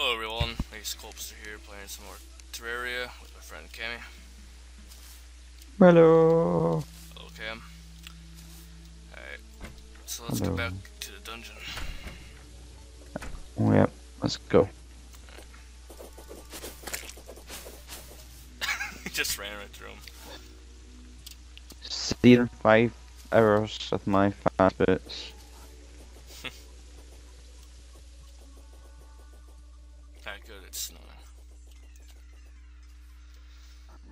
Hello everyone, Ace Kulpster here playing some more Terraria with my friend Cammy. Hello. Hello Cam. Alright, so let's Hello. go back to the dungeon. Oh, yep, let's go. He just ran right through him. Season 5 hours with my fast bits.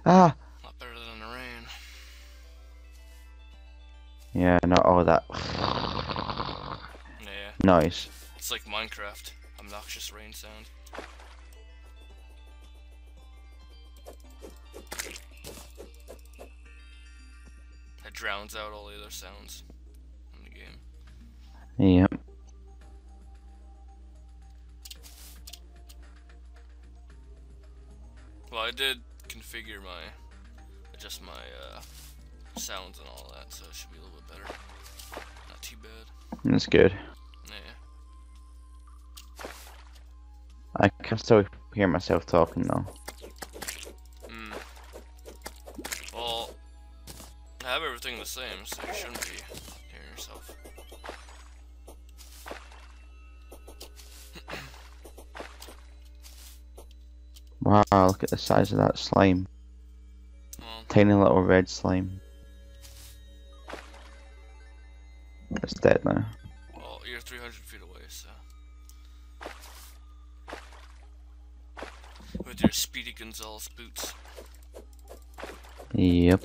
Ah! A lot better than the rain. Yeah, not all that Yeah, noise. it's like Minecraft. Obnoxious rain sound. That drowns out all the other sounds in the game. Yep. Well, I did configure my, adjust my uh, sounds and all that, so it should be a little bit better. Not too bad. That's good. Yeah. I can still hear myself talking though. Mm. Well, I have everything the same, so it shouldn't be Wow, look at the size of that slime. Tiny little red slime. It's dead now. well, you're 300 feet away, so. With your Speedy Gonzales boots. Yep.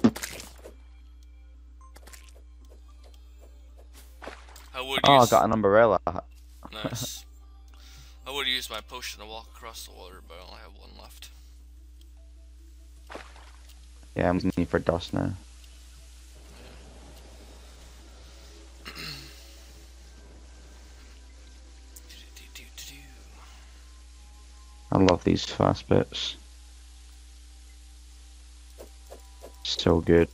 Oh, I got an umbrella. Nice. My potion to walk across the water, but I only have one left. Yeah, I'm looking for dust now. I love these fast bits. So good.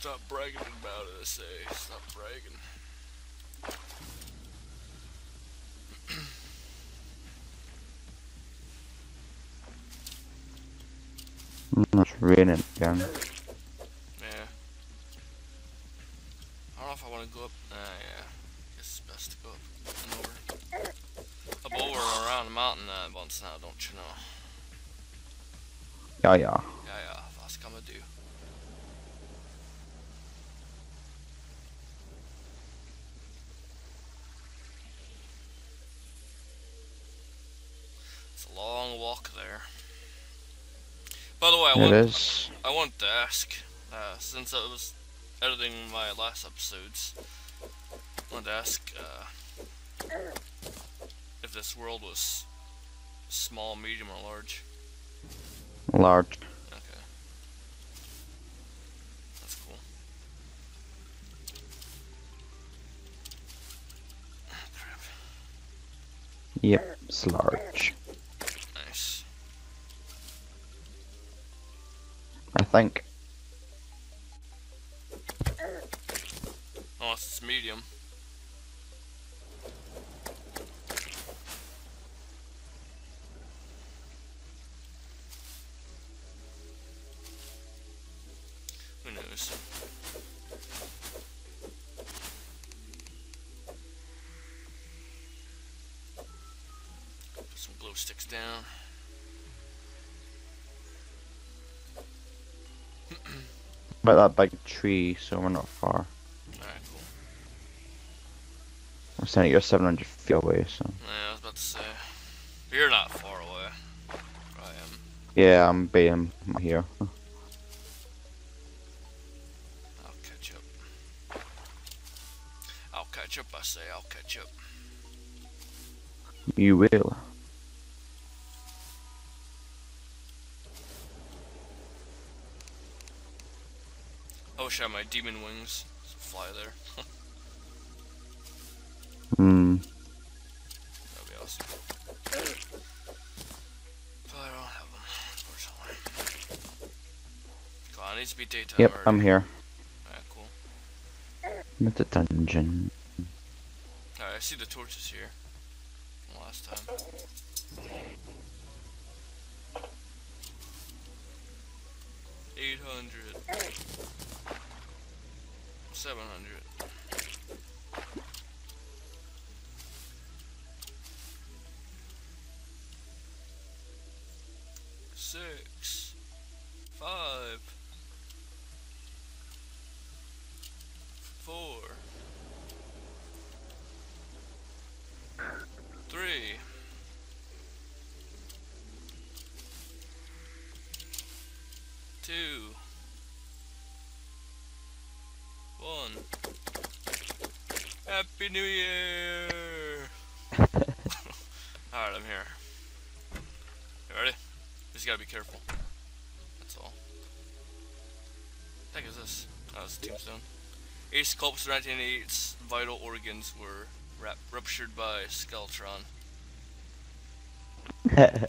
Stop bragging about it, I say. Stop bragging. It's raining again. Yeah. I don't know if I want to go up. Nah, yeah. I Guess it's best to go up and over. Up over and around the mountain uh, once now, don't you know? Yeah, yeah. Yeah, yeah, was gonna do? It's a long walk there. By the way, I It want, is. I wanted to ask, uh, since I was editing my last episodes, I wanted to ask uh, if this world was small, medium, or large. Large. Okay. That's cool. Ah, crap. Yep, it's large. Think. Unless it's medium. Who knows? Put some glow sticks down. About that big tree, so we're not far. Alright, cool. I'm saying you're 700 feet away, so. Yeah, I was about to say. You're not far away. I am. Yeah, I'm being here. I'll catch up. I'll catch up, I say, I'll catch up. You will. Wish I had my demon wings. to Fly there. Hmm. That'd be awesome. But I don't have them, unfortunately. Come on, it needs to be daytime Yep, already. I'm here. With the dungeon. Alright, I see the torches here. From last time. Eight hundred. Seven hundred. Six. Five. Four. Three. Two. One. Happy New Year! Alright, I'm here. You ready? Just gotta be careful. That's all. What the heck is this? Oh, it's a tombstone. Ace Kulp's 1988's vital organs were rap ruptured by Skeletron. and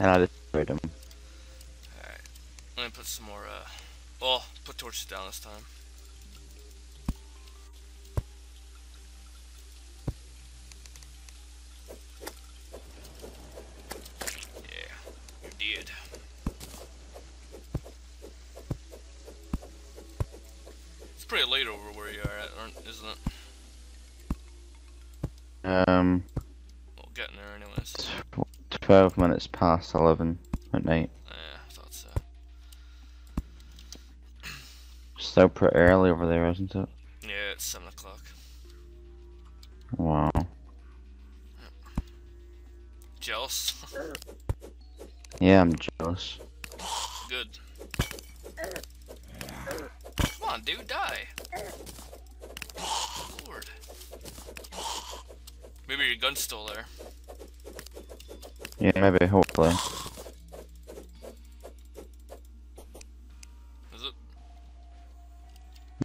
I destroyed him. Alright. Let me put some more, uh... Well, put torches down this time. Pretty late over where you are at, isn't it? Um, Well, getting there anyways. tw- 12 minutes past 11 at night. Yeah, I thought so. Still pretty early over there, isn't it? Yeah, it's 7 o'clock. Wow. Jealous? Yeah, I'm jealous. Good. Come on, dude, die. Lord. Maybe your gun's still there. Yeah, maybe, hopefully. Is it?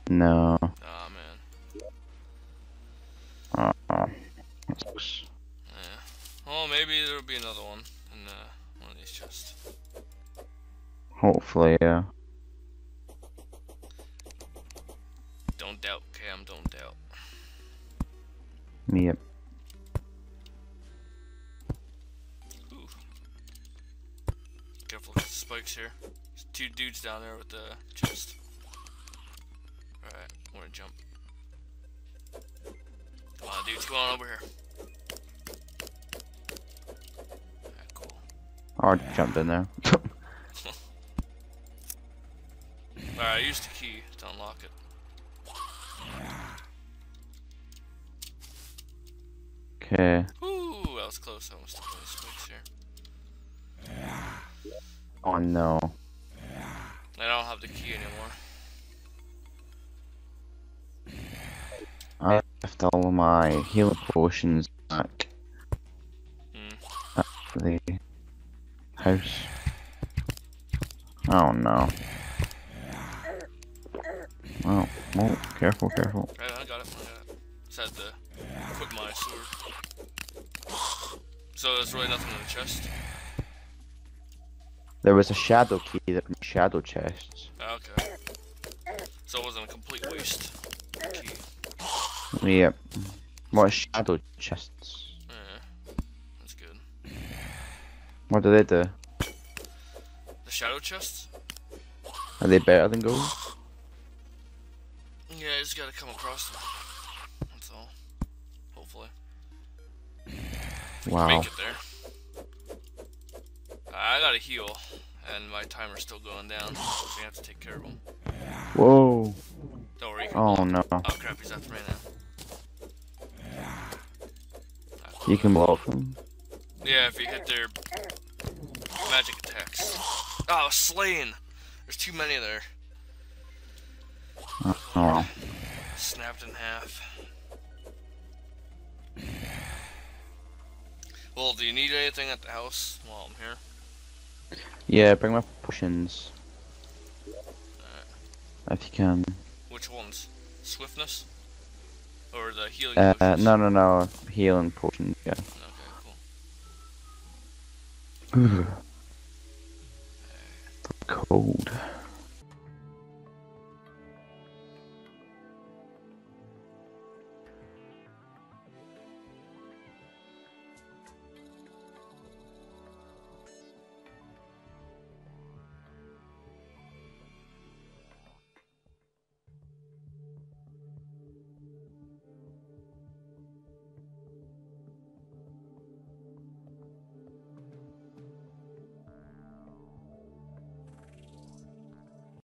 No. Aw, man. Uh, sucks. Yeah. Well, maybe there'll be another one in uh, one of these chests. Hopefully, yeah. Yep. Ooh. Careful with the spikes here. There's two dudes down there with the chest. Alright, we're gonna jump. Come on, dudes, come on over here. Alright, cool. I already jumped in there. Alright, I used the key to unlock it. Okay. Ooh, that was close. I almost took any spikes here. Oh no. I don't have the key anymore. I left all of my healing potions back Hmm. at the house. Oh no. Oh, oh, careful, careful. Right, I got it. I got it. Had to my sword. So there's really nothing in the chest. There was a shadow key that shadow chests. Okay. So it wasn't a complete waste. Key. Yep. What shadow chests? Yeah. That's good. What do they do? The shadow chest? Are they better than gold? Yeah, I just gotta come across them. Wow. Make it there. I gotta heal, and my timer's still going down, so we have to take care of him. Whoa. Don't worry. Oh no. Oh crap, he's after me now. You can block them. Yeah, if you hit their magic attacks. Oh, slain! There's too many there. Oh. Snapped in half. Well, do you need anything at the house while I'm here? Yeah, bring my potions. If you can. Which ones? Swiftness? Or the healing Uh, potions? no, no, no. Healing potions, yeah. Okay, cool. Cold.